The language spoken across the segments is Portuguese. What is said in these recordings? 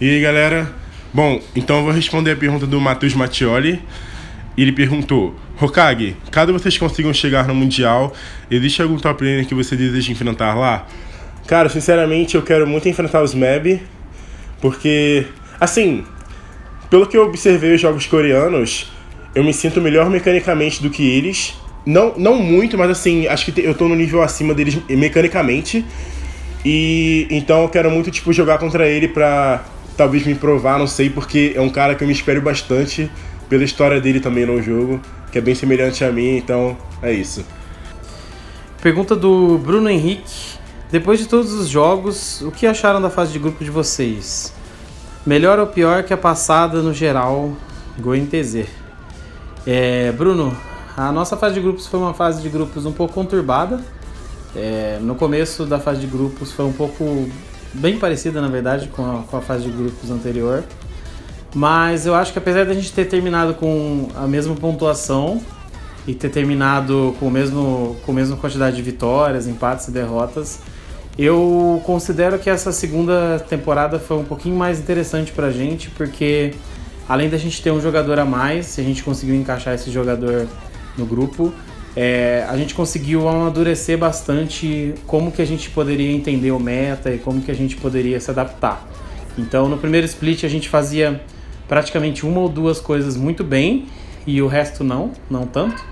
E aí, galera? Bom, então eu vou responder a pergunta do Matheus Mattioli. Ele perguntou: Hokage, caso vocês consigam chegar no Mundial, existe algum top laner que você deseja enfrentar lá? Cara, sinceramente, eu quero muito enfrentar os Meb, porque, assim, pelo que eu observei os jogos coreanos, eu me sinto melhor mecanicamente do que eles. Não, não muito, mas assim, acho que eu tô no nível acima deles mecanicamente. E então eu quero muito, tipo, jogar contra ele pra talvez me provar, não sei, porque é um cara que eu me espero bastante pela história dele também no jogo, que é bem semelhante a mim, então é isso. Pergunta do Bruno Henrique. Depois de todos os jogos, o que acharam da fase de grupo de vocês? Melhor ou pior que a passada no geral? GoNTZ. É, Bruno, a nossa fase de grupos foi uma fase de grupos um pouco conturbada. É, no começo da fase de grupos foi um pouco bem parecida, na verdade, com a, com a fase de grupos anterior. Mas eu acho que apesar da gente ter terminado com a mesma pontuação e ter terminado com, o mesmo, com a mesma quantidade de vitórias, empates e derrotas, eu considero que essa segunda temporada foi um pouquinho mais interessante pra gente, porque além da gente ter um jogador a mais, se a gente conseguiu encaixar esse jogador no grupo, é, a gente conseguiu amadurecer bastante como que a gente poderia entender o meta e como que a gente poderia se adaptar. Então, no primeiro split a gente fazia praticamente uma ou duas coisas muito bem e o resto não, não tanto.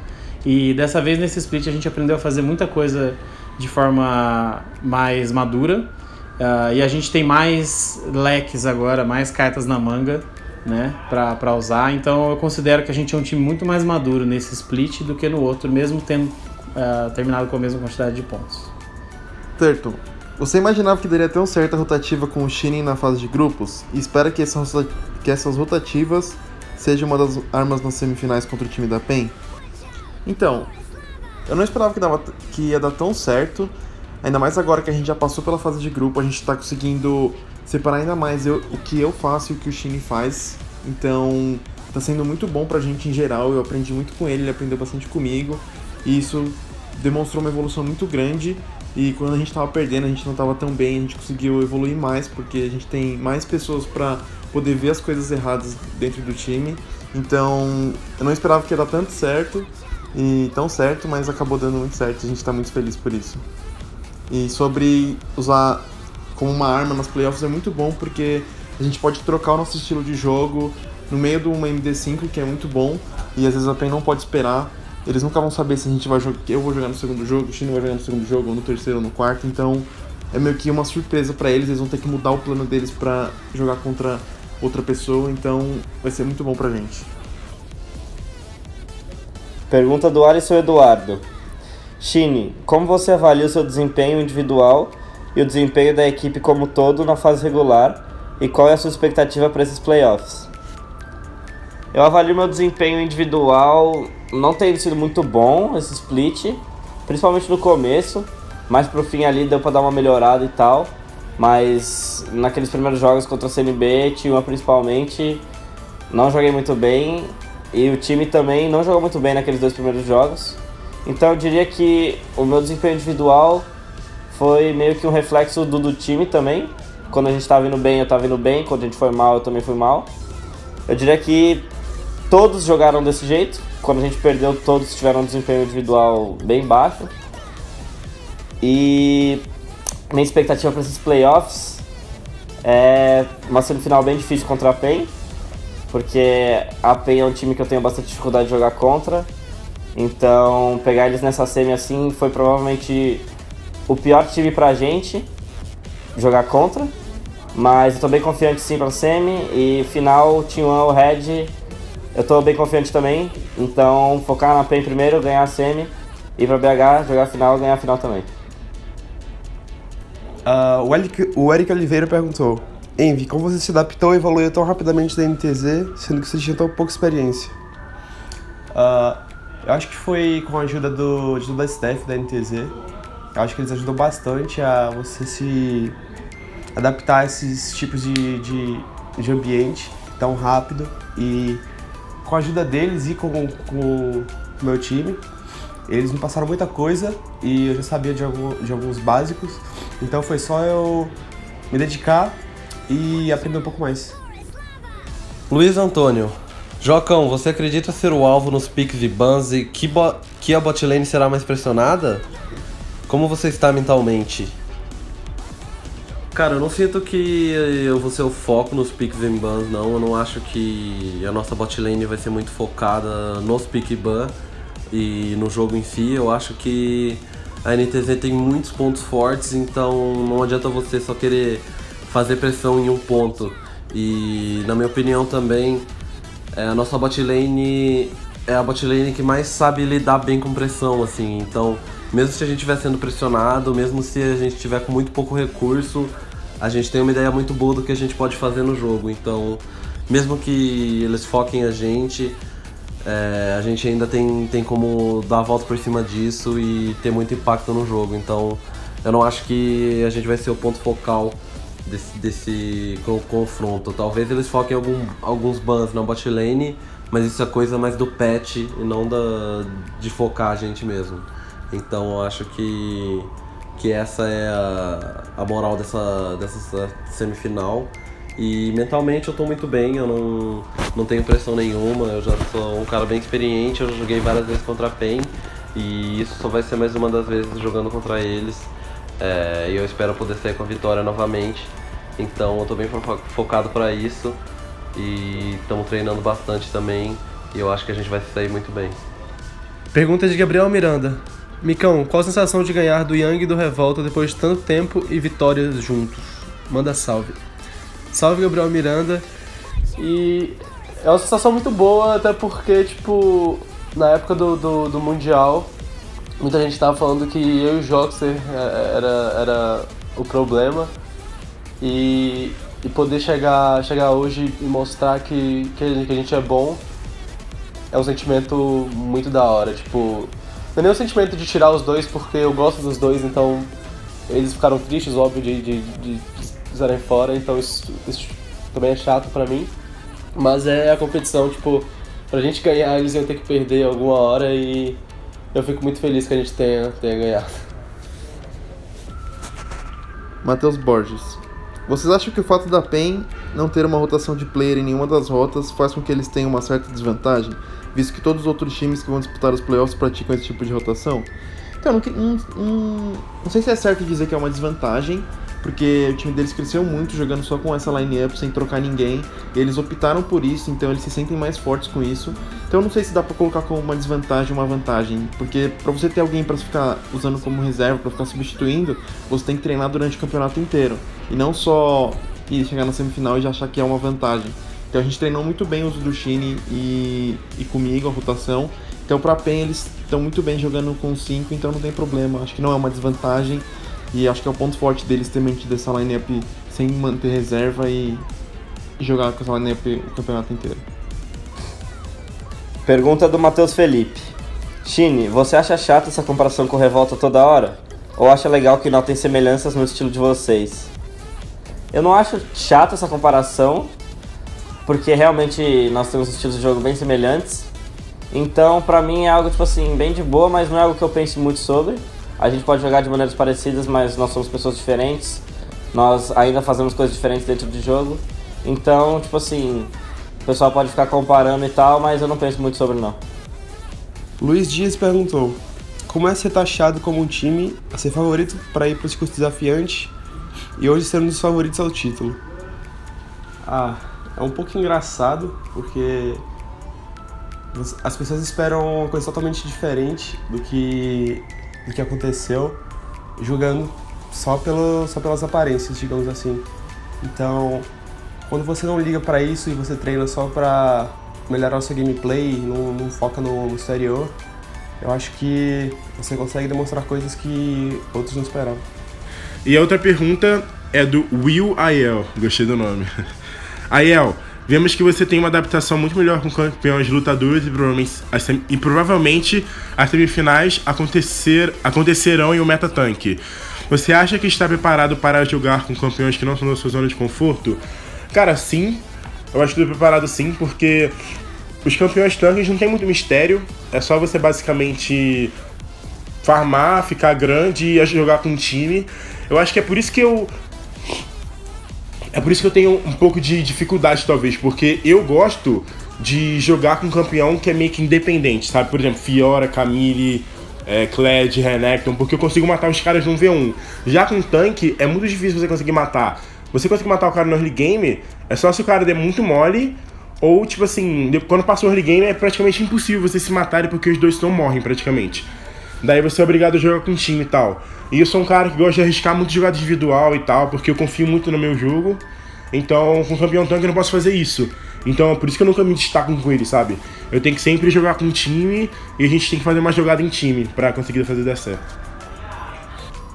E dessa vez nesse split a gente aprendeu a fazer muita coisa de forma mais madura. Uh, e a gente tem mais leques agora, mais cartas na manga né, para usar. Então eu considero que a gente é um time muito mais maduro nesse split do que no outro, mesmo tendo uh, terminado com a mesma quantidade de pontos. Certo. Você imaginava que daria tão certa rotativa com o Shinin na fase de grupos? E espera que, essa, que essas rotativas sejam uma das armas nas semifinais contra o time da PEN? Então, eu não esperava que, dava, que ia dar tão certo, ainda mais agora que a gente já passou pela fase de grupo, a gente está conseguindo separar ainda mais eu, o que eu faço e o que o Shine faz. Então, tá sendo muito bom pra gente em geral. Eu aprendi muito com ele, ele aprendeu bastante comigo. E isso demonstrou uma evolução muito grande. E quando a gente tava perdendo, a gente não tava tão bem, a gente conseguiu evoluir mais, porque a gente tem mais pessoas para poder ver as coisas erradas dentro do time. Então, eu não esperava que ia dar tanto certo, e tão certo, mas acabou dando muito certo, a gente tá muito feliz por isso. E sobre usar como uma arma nas playoffs é muito bom porque a gente pode trocar o nosso estilo de jogo no meio de uma MD5 que é muito bom e às vezes a PEN não pode esperar. Eles nunca vão saber se a gente vai jogar, eu vou jogar no segundo jogo, o Chino vai jogar no segundo jogo, ou no terceiro ou no quarto, então é meio que uma surpresa para eles, eles vão ter que mudar o plano deles para jogar contra outra pessoa, então vai ser muito bom pra gente. Pergunta do Alisson Eduardo. Shine, como você avalia o seu desempenho individual e o desempenho da equipe como todo na fase regular e qual é a sua expectativa para esses playoffs? Eu avalio meu desempenho individual, não tem sido muito bom esse split, principalmente no começo, mas pro fim ali deu para dar uma melhorada e tal, mas naqueles primeiros jogos contra a CNB, T1 principalmente, não joguei muito bem e o time também não jogou muito bem naqueles dois primeiros jogos. Então eu diria que o meu desempenho individual foi meio que um reflexo do, do time também. Quando a gente estava indo bem, eu estava indo bem. Quando a gente foi mal, eu também fui mal. Eu diria que todos jogaram desse jeito. Quando a gente perdeu, todos tiveram um desempenho individual bem baixo. E minha expectativa para esses playoffs é uma semifinal bem difícil contra a PEN, porque a PEN é um time que eu tenho bastante dificuldade de jogar contra. Então, pegar eles nessa semi assim foi provavelmente o pior time pra gente jogar contra. Mas eu tô bem confiante sim pra semi. E final, Team One, o Red, eu tô bem confiante também. Então focar na PEN primeiro, ganhar a semi. Ir pra BH, jogar a final, ganhar a final também. Uh, o, Eric, o Eric Oliveira perguntou: Envy, como você se adaptou e evoluiu tão rapidamente da NTZ, sendo que você tinha tão pouca experiência? Uh, eu acho que foi com a ajuda do, toda a staff da NTZ. Eu acho que eles ajudam bastante a você se adaptar a esses tipos de, de, de ambiente tão rápido e com a ajuda deles e com, com o meu time, eles me passaram muita coisa e eu já sabia de, algum, de alguns básicos, então foi só eu me dedicar e aprender um pouco mais. Luiz Antônio. Jocão, você acredita ser o alvo nos piques de bans e que, que a botlane será mais pressionada? Como você está mentalmente? Cara, eu não sinto que eu vou ser o foco nos picks e bans, não. Eu não acho que a nossa botlane vai ser muito focada nos pick e ban e no jogo em si. Eu acho que a NTZ tem muitos pontos fortes, então não adianta você só querer fazer pressão em um ponto. E na minha opinião também, é, a nossa botlane é a botlane que mais sabe lidar bem com pressão, assim. Então, mesmo se a gente estiver sendo pressionado, mesmo se a gente tiver com muito pouco recurso, a gente tem uma ideia muito boa do que a gente pode fazer no jogo. Então, mesmo que eles foquem a gente, é, a gente ainda tem, tem como dar a volta por cima disso e ter muito impacto no jogo. Então, eu não acho que a gente vai ser o ponto focal desse, desse co- confronto. Talvez eles foquem algum, alguns bans na bot lane, mas isso é coisa mais do patch e não da, de focar a gente mesmo. Então eu acho que, que essa é a, a moral dessa, dessa semifinal. E mentalmente eu tô muito bem, eu não, não tenho pressão nenhuma, eu já sou um cara bem experiente, eu joguei várias vezes contra a PEN e isso só vai ser mais uma das vezes jogando contra eles. É, e eu espero poder sair com a vitória novamente. Então eu tô bem fo- focado para isso e estamos treinando bastante também e eu acho que a gente vai sair muito bem. Pergunta de Gabriel Miranda. Micão, qual a sensação de ganhar do Yang e do Revolta depois de tanto tempo e vitórias juntos? Manda salve. Salve, Gabriel Miranda. E é uma sensação muito boa, até porque, tipo, na época do, do, do Mundial, muita gente tava falando que eu e o Joxer é, era, era o problema. E, e poder chegar, chegar hoje e mostrar que, que, a gente, que a gente é bom é um sentimento muito da hora. Tipo, não é nem o sentimento de tirar os dois, porque eu gosto dos dois, então eles ficaram tristes, óbvio, de, de, fora, então isso, isso também é chato pra mim. Mas é a competição, tipo, pra gente ganhar eles iam ter que perder alguma hora e eu fico muito feliz que a gente tenha, tenha ganhado. Matheus Borges. Vocês acham que o fato da PEN não ter uma rotação de player em nenhuma das rotas faz com que eles tenham uma certa desvantagem, visto que todos os outros times que vão disputar os playoffs praticam esse tipo de rotação? Então, não, não, não, não sei se é certo dizer que é uma desvantagem, porque o time deles cresceu muito jogando só com essa line-up, sem trocar ninguém, eles optaram por isso, então eles se sentem mais fortes com isso. Então, não sei se dá pra colocar como uma desvantagem ou uma vantagem, porque pra você ter alguém pra ficar usando como reserva, pra ficar substituindo, você tem que treinar durante o campeonato inteiro, e não só ir chegar na semifinal e já achar que é uma vantagem. Então a gente treinou muito bem o uso do Shine e, e comigo, a rotação. Então pra PEN eles estão muito bem jogando com 5, então não tem problema. Acho que não é uma desvantagem. E acho que é o ponto forte deles ter mantido essa lineup sem manter reserva e, jogar com essa lineup o campeonato inteiro. Pergunta do Matheus Felipe. Shine, você acha chato essa comparação com Revolta toda hora? Ou acha legal que notem semelhanças no estilo de vocês? Eu não acho chato essa comparação, porque realmente nós temos estilos de jogo bem semelhantes. Então, pra mim é algo tipo assim, bem de boa, mas não é algo que eu pense muito sobre. A gente pode jogar de maneiras parecidas, mas nós somos pessoas diferentes. Nós ainda fazemos coisas diferentes dentro do jogo. Então, tipo assim, o pessoal pode ficar comparando e tal, mas eu não penso muito sobre não. Luiz Dias perguntou: Como é ser taxado como um time a ser favorito para ir para o circuito desafiante e hoje ser um dos favoritos ao título? Ah, é um pouco engraçado, porque as pessoas esperam uma coisa totalmente diferente do que, do que aconteceu jogando só, pelo, só pelas aparências, digamos assim. Então, quando você não liga pra isso e você treina só pra melhorar o seu gameplay não, não foca no, no exterior, eu acho que você consegue demonstrar coisas que outros não esperavam. E a outra pergunta é do Will Aiel. Gostei do nome. Aiel, vemos que você tem uma adaptação muito melhor com campeões lutadores e provavelmente as, e provavelmente as semifinais acontecer, acontecerão em um meta-tanque. Você acha que está preparado para jogar com campeões que não são da sua zona de conforto? Cara, sim. Eu acho que estou preparado sim, porque os campeões tanques não tem muito mistério. É só você basicamente farmar, ficar grande e jogar com um time. Eu acho que é por isso que eu. É por isso que eu tenho um pouco de dificuldade, talvez, porque eu gosto de jogar com um campeão que é meio que independente, sabe? Por exemplo, Fiora, Camille, é, Kled, Renekton, porque eu consigo matar os caras num V1. Já com tanque, é muito difícil você conseguir matar. Você conseguir matar o cara no early game, é só se o cara der muito mole, ou tipo assim, quando passa o early game é praticamente impossível você se matarem porque os dois não morrem praticamente. Daí você é obrigado a jogar com time e tal. E eu sou um cara que gosta de arriscar muito jogada individual e tal, porque eu confio muito no meu jogo. Então, com campeão tanque eu não posso fazer isso. Então, é por isso que eu nunca me destaco com ele, sabe? Eu tenho que sempre jogar com time e a gente tem que fazer uma jogada em time pra conseguir fazer dar certo.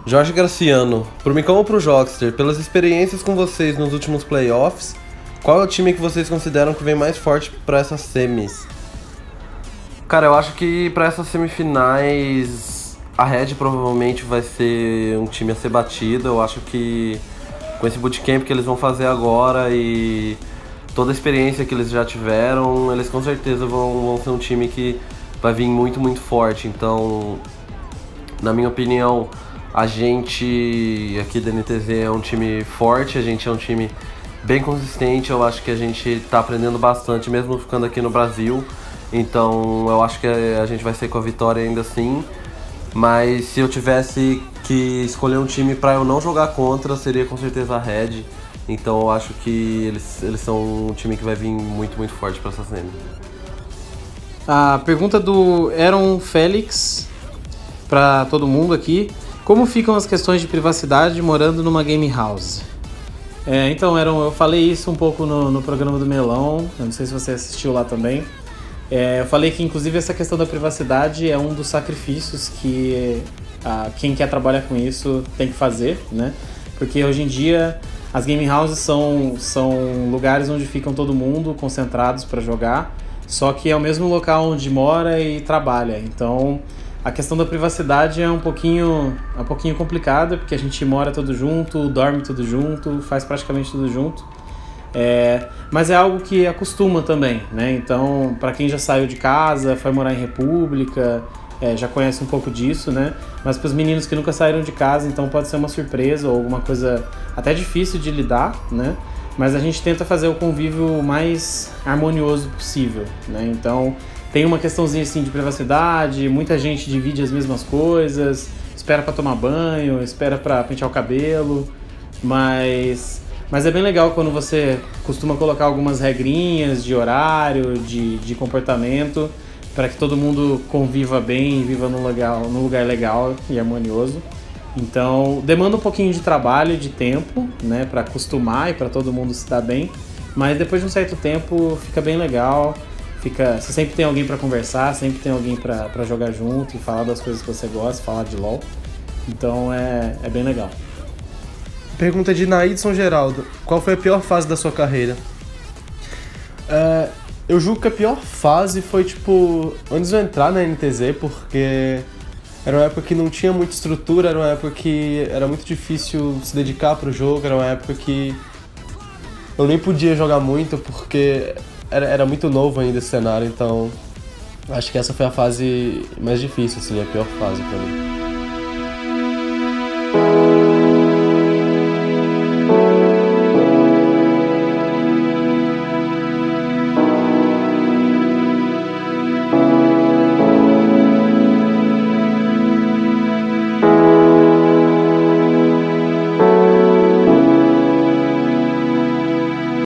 Jorge Graciano, pro Micão ou pro Jockster, pelas experiências com vocês nos últimos playoffs, qual é o time que vocês consideram que vem mais forte pra essas semis? Cara, eu acho que pra essas semifinais a Red provavelmente vai ser um time a ser batido. Eu acho que com esse bootcamp que eles vão fazer agora e toda a experiência que eles já tiveram, eles com certeza vão, vão ser um time que vai vir muito, muito forte. Então, na minha opinião, a gente aqui da NTZ é um time forte, a gente é um time bem consistente. Eu acho que a gente tá aprendendo bastante, mesmo ficando aqui no Brasil. Então eu acho que a gente vai ser com a vitória ainda assim. Mas se eu tivesse que escolher um time para eu não jogar contra, seria com certeza a Red. Então eu acho que eles, eles são um time que vai vir muito, muito forte para essa semi. A pergunta do Aaron Félix para todo mundo aqui. Como ficam as questões de privacidade morando numa game house? É, então, Aaron, eu falei isso um pouco no, no programa do Melão. Eu não sei se você assistiu lá também. É, eu falei que, inclusive, essa questão da privacidade é um dos sacrifícios que ah, quem quer trabalhar com isso tem que fazer, né? Porque hoje em dia as game houses são, são lugares onde ficam todo mundo concentrados para jogar, só que é o mesmo local onde mora e trabalha. Então a questão da privacidade é um pouquinho, é um pouquinho complicada, porque a gente mora tudo junto, dorme tudo junto, faz praticamente tudo junto. É, mas é algo que acostuma também, né? Então, para quem já saiu de casa, foi morar em república, é, já conhece um pouco disso, né? Mas para os meninos que nunca saíram de casa, então pode ser uma surpresa ou alguma coisa até difícil de lidar, né? Mas a gente tenta fazer o convívio mais harmonioso possível, né? Então tem uma questãozinha assim de privacidade, muita gente divide as mesmas coisas, espera para tomar banho, espera para pentear o cabelo, mas mas é bem legal quando você costuma colocar algumas regrinhas de horário, de, de comportamento, para que todo mundo conviva bem e viva num lugar, num lugar legal e harmonioso. Então, demanda um pouquinho de trabalho, de tempo, né, para acostumar e para todo mundo se dar bem, mas depois de um certo tempo fica bem legal. Fica, você sempre tem alguém para conversar, sempre tem alguém para jogar junto e falar das coisas que você gosta, falar de LoL. Então é, é bem legal. Pergunta de Naidson Geraldo. Qual foi a pior fase da sua carreira? É, eu julgo que a pior fase foi, tipo, antes de eu entrar na NTZ, porque era uma época que não tinha muita estrutura, era uma época que era muito difícil se dedicar pro jogo, era uma época que eu nem podia jogar muito, porque era, era muito novo ainda esse cenário, então acho que essa foi a fase mais difícil, assim, a pior fase pra mim.